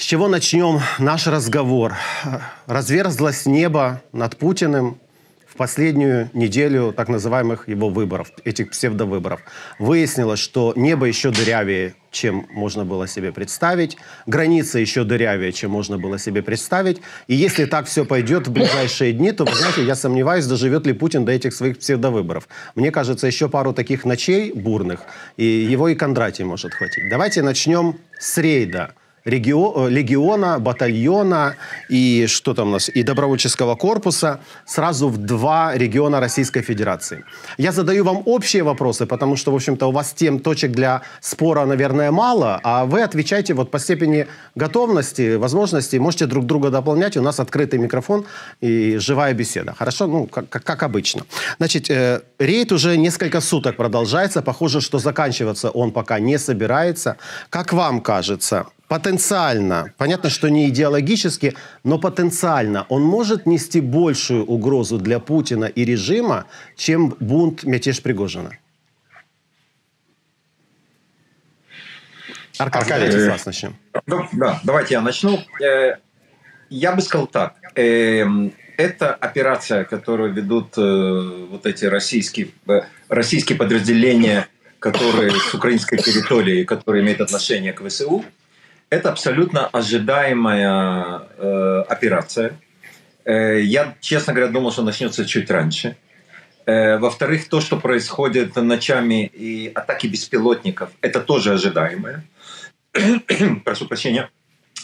С чего начнем наш разговор? Разверзлось небо над Путиным в последнюю неделю так называемых его выборов, этих псевдовыборов. Выяснилось, что небо еще дырявее, чем можно было себе представить, граница еще дырявее, чем можно было себе представить. И если так все пойдет в ближайшие дни, то, вы знаете, я сомневаюсь, доживет ли Путин до этих своих псевдовыборов. Мне кажется, еще пару таких ночей бурных, и его и Кондратий может хватить. Давайте начнем с рейда регио, э, легиона, батальона и что там у нас, и добровольческого корпуса сразу в два региона Российской Федерации. Я задаю вам общие вопросы, потому что, в общем-то, у вас тем точек для спора, наверное, мало, а вы отвечайте вот по степени готовности, возможности, можете друг друга дополнять, у нас открытый микрофон и живая беседа. Хорошо? Ну, как, как обычно. Значит, э, рейд уже несколько суток продолжается, похоже, что заканчиваться он пока не собирается. Как вам кажется, потенциально, понятно, что не идеологически, но потенциально он может нести большую угрозу для Путина и режима, чем бунт мятеж Пригожина? Аркадий, давайте с вас начнем. Ну, да, давайте я начну. Э, я бы сказал так. Эм, это операция, которую ведут э, вот эти российские, э, российские подразделения, которые с украинской территории, которые имеют отношение к ВСУ – это абсолютно ожидаемая э, операция. Э, я, честно говоря, думал, что начнется чуть раньше. Э, во-вторых, то, что происходит ночами и атаки беспилотников, это тоже ожидаемое. Прошу прощения.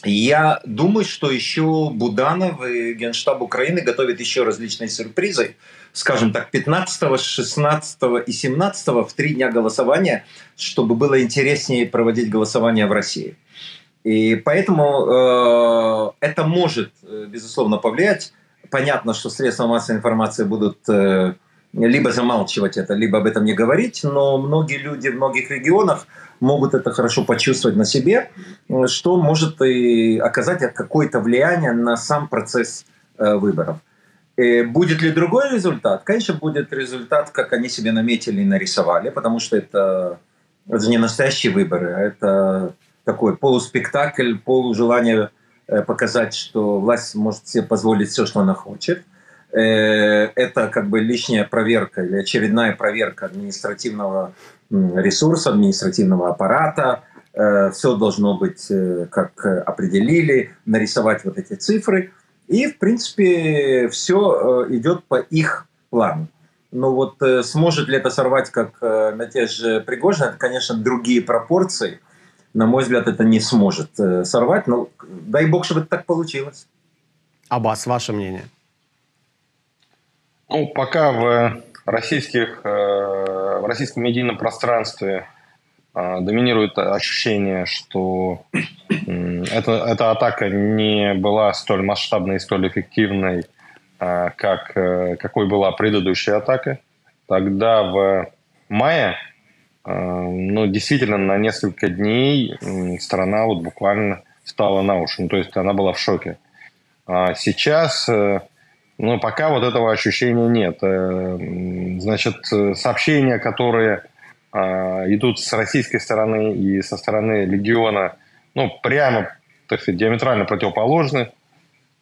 Я думаю, что еще Буданов и Генштаб Украины готовят еще различные сюрпризы. Скажем так, 15, 16 и 17 в три дня голосования, чтобы было интереснее проводить голосование в России. И поэтому э, это может, э, безусловно, повлиять. Понятно, что средства массовой информации будут э, либо замалчивать это, либо об этом не говорить, но многие люди в многих регионах могут это хорошо почувствовать на себе, что может и оказать какое-то влияние на сам процесс э, выборов. И будет ли другой результат? Конечно, будет результат, как они себе наметили и нарисовали, потому что это, это не настоящие выборы, а это такой полуспектакль, полужелание э, показать, что власть может себе позволить все, что она хочет. Э, это как бы лишняя проверка или очередная проверка административного ресурса, административного аппарата. Э, все должно быть, как определили, нарисовать вот эти цифры. И, в принципе, все идет по их плану. Но вот сможет ли это сорвать, как на те же Пригожин, это, конечно, другие пропорции – на мой взгляд, это не сможет э, сорвать. Но дай бог, чтобы это так получилось. Аббас, ваше мнение? Ну, пока в российских, э, в российском медийном пространстве э, доминирует ощущение, что эта, эта атака не была столь масштабной и столь эффективной, как какой была предыдущая атака. Тогда в мае ну, действительно, на несколько дней страна вот буквально встала на уши. Ну, то есть она была в шоке. А сейчас, э, ну, пока вот этого ощущения нет. Э, значит, сообщения, которые а, идут с российской стороны и со стороны легиона, ну, прямо, так сказать, диаметрально противоположны.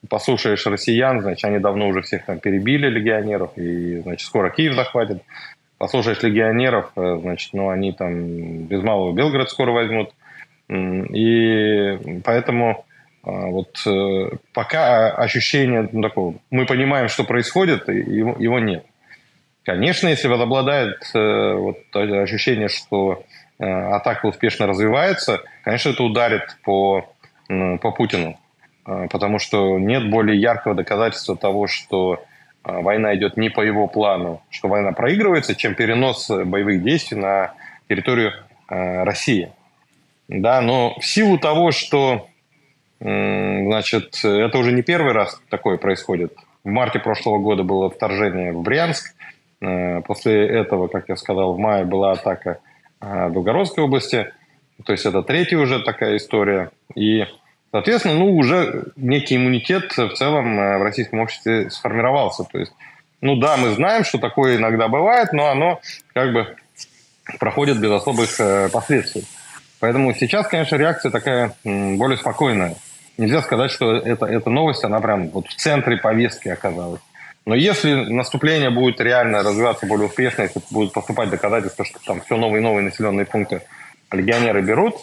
Послушаешь россиян, значит, они давно уже всех там перебили, легионеров, и, значит, скоро Киев захватит послушаешь легионеров, э, значит, ну, они там без малого Белгород скоро возьмут. И поэтому а, вот э, пока ощущение ну, такого, мы понимаем, что происходит, его, его нет. Конечно, если возобладает э, вот ощущение, что атака успешно развивается, конечно, это ударит по, по Путину, потому что нет более яркого доказательства того, что война идет не по его плану, что война проигрывается, чем перенос боевых действий на территорию э, России. Да, но в силу того, что э, значит, это уже не первый раз такое происходит. В марте прошлого года было вторжение в Брянск. Э, после этого, как я сказал, в мае была атака э, в Белгородской области. То есть это третья уже такая история. И Соответственно, ну, уже некий иммунитет в целом э, в российском обществе сформировался. То есть, ну да, мы знаем, что такое иногда бывает, но оно как бы проходит без особых э, последствий. Поэтому сейчас, конечно, реакция такая более спокойная. нельзя сказать, что это, эта новость, она прям вот в центре повестки оказалась. Но если наступление будет реально развиваться более успешно, если будут поступать доказательства, что там все новые и новые населенные пункты легионеры берут,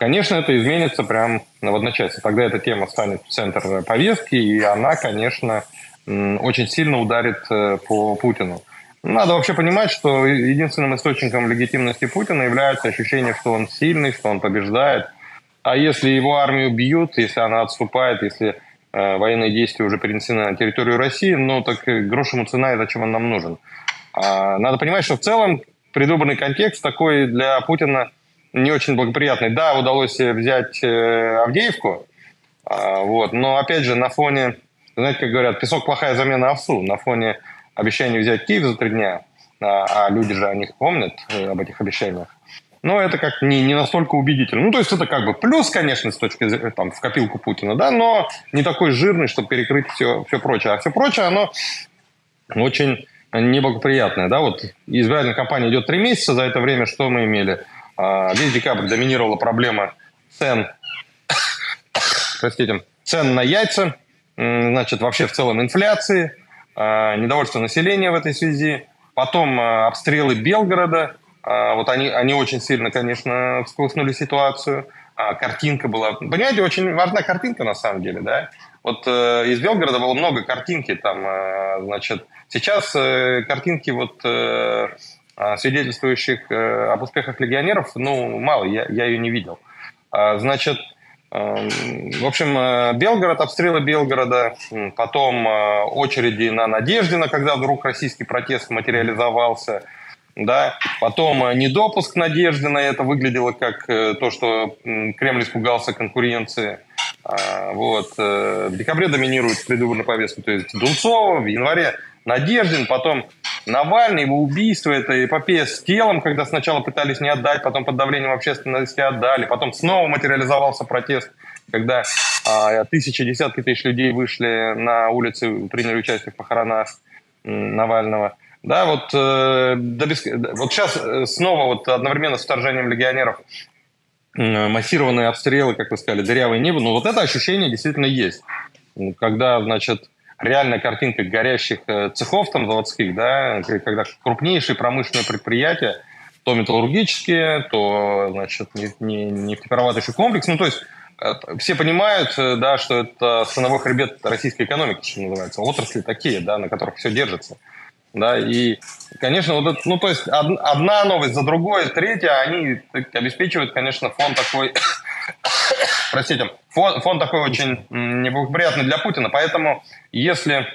конечно, это изменится прям в одночасье. Тогда эта тема станет в центр повестки, и она, конечно, очень сильно ударит э, по Путину. Надо вообще понимать, что единственным источником легитимности Путина является ощущение, что он сильный, что он побеждает. А если его армию бьют, если она отступает, если э, военные действия уже перенесены на территорию России, ну так грош ему цена, и зачем он нам нужен? А, надо понимать, что в целом предвыборный контекст такой для Путина не очень благоприятный. Да, удалось взять э, Авдеевку, а, вот, но опять же на фоне, знаете, как говорят, песок плохая замена овсу, на фоне обещание взять Киев за три дня, а, а люди же о них помнят, э, об этих обещаниях, но это как не, не настолько убедительно. Ну, то есть это как бы плюс, конечно, с точки зрения, там, в копилку Путина, да, но не такой жирный, чтобы перекрыть все, все прочее. А все прочее, оно очень неблагоприятное, да, вот избирательная кампания идет три месяца, за это время что мы имели? А, весь декабрь доминировала проблема цен, простите, цен на яйца, значит, вообще в целом инфляции, а, недовольство населения в этой связи, потом а, обстрелы Белгорода, а, вот они, они очень сильно, конечно, всколыхнули ситуацию. Картинка была... Понимаете, очень важна картинка на самом деле, да? Вот э, из Белгорода было много картинки там, значит, сейчас э, картинки вот э, свидетельствующих э, об успехах легионеров, ну, мало, я, я ее не видел. А, значит, в общем, э, Белгород, обстрелы Белгорода, потом э, очереди на Надеждина, когда вдруг российский протест материализовался, да, потом недопуск Надеждина, это выглядело как то, что Кремль испугался конкуренции. А, вот. В декабре доминирует предвыборная повестка, то есть Дунцова, в январе Надеждин, потом Навальный, его убийство, это эпопея с телом, когда сначала пытались не отдать, потом под давлением общественности отдали, потом снова материализовался протест, когда а, тысячи, десятки тысяч людей вышли на улицы, приняли участие в похоронах Навального. Да, вот, э, да без, вот сейчас э, снова вот одновременно с вторжением легионеров массированные обстрелы, как вы сказали, дырявое небо, но вот это ощущение действительно есть. Когда, значит, реальная картинка горящих э, цехов там заводских, да, когда крупнейшие промышленные предприятия, то металлургические, то, значит, нефтеперерабатывающий комплекс, ну, то есть э, все понимают, э, да, что это становой хребет российской экономики, что называется. Отрасли такие, да, на которых все держится. Да, и, конечно, вот это, ну, то есть одна новость за другой, третья, они обеспечивают, конечно, фон такой, простите, фон, фон такой очень неблагоприятный для Путина. Поэтому, если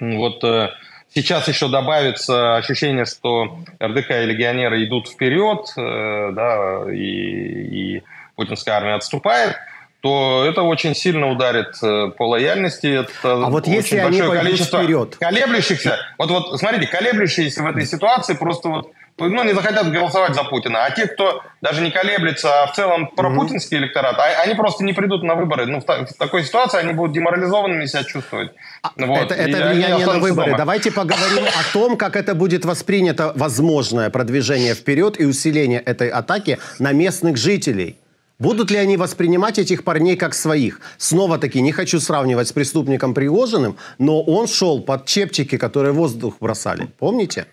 вот э, сейчас еще добавится ощущение, что РДК и легионеры идут вперед, э, да, и, и путинская армия отступает, то это очень сильно ударит э, по лояльности. Это а вот если они пойдут вперед? Колеблющихся. Вот, вот смотрите, колеблющиеся в этой ситуации просто вот ну, не захотят голосовать за Путина. А те, кто даже не колеблется, а в целом пропутинский mm-hmm. электорат, а, они просто не придут на выборы. Ну, в, в такой ситуации они будут деморализованными себя чувствовать. А, вот. Это, это влияние на выборы. Дома. Давайте поговорим о том, как это будет воспринято возможное продвижение вперед и усиление этой атаки на местных жителей. Будут ли они воспринимать этих парней как своих? Снова-таки не хочу сравнивать с преступником Пригожиным, но он шел под чепчики, которые воздух бросали. Помните?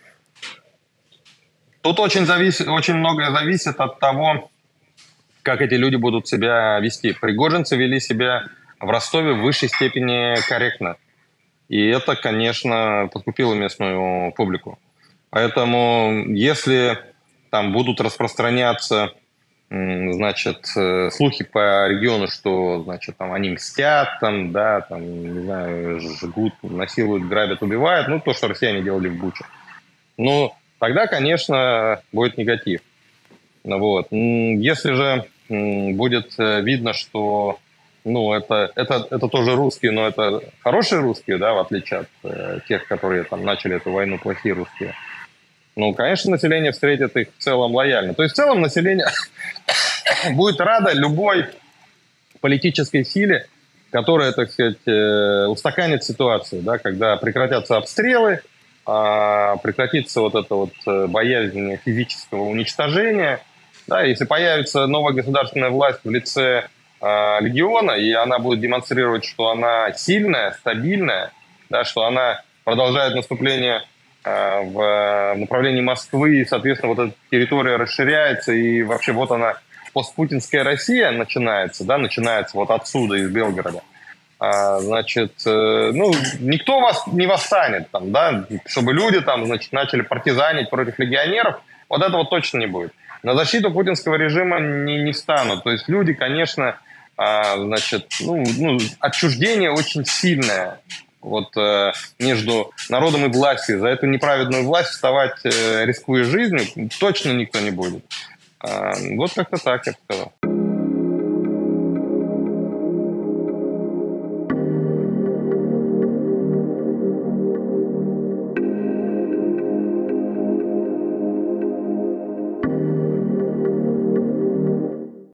Тут очень, завис... очень многое зависит от того, как эти люди будут себя вести. Пригожинцы вели себя в Ростове в высшей степени корректно. И это, конечно, подкупило местную публику. Поэтому если там будут распространяться значит, э, слухи по региону, что, значит, там они мстят, там, да, там, не знаю, жгут, насилуют, грабят, убивают, ну, то, что россияне делали в Буче. Ну, тогда, конечно, будет негатив. Вот. Если же будет э, видно, что ну, это, это, это тоже русские, но это хорошие русские, да, в отличие от э, тех, которые там начали эту войну, плохие русские. Ну, конечно, население встретит их в целом лояльно. То есть в целом население будет радо любой политической силе, которая, так сказать, э, устаканит ситуацию, да, когда прекратятся обстрелы, прекратится вот это вот э, боязнь физического уничтожения, да, если появится новая государственная власть в лице э, легиона, и она будет демонстрировать, что она сильная, стабильная, да, что она продолжает наступление э, в направлении Москвы, и, соответственно, вот эта территория расширяется, и вообще вот она, постпутинская Россия начинается, да, начинается вот отсюда, из Белгорода. А, значит, э, ну, никто вас не восстанет, там, да, чтобы люди там, значит, начали партизанить против легионеров, вот этого точно не будет. На защиту путинского режима не, не станут. То есть люди, конечно, а, значит, ну, ну, отчуждение очень сильное вот э, между народом и властью. За эту неправедную власть вставать, э, рискуя жизнью, точно никто не будет. Э, вот как-то так, я бы сказал.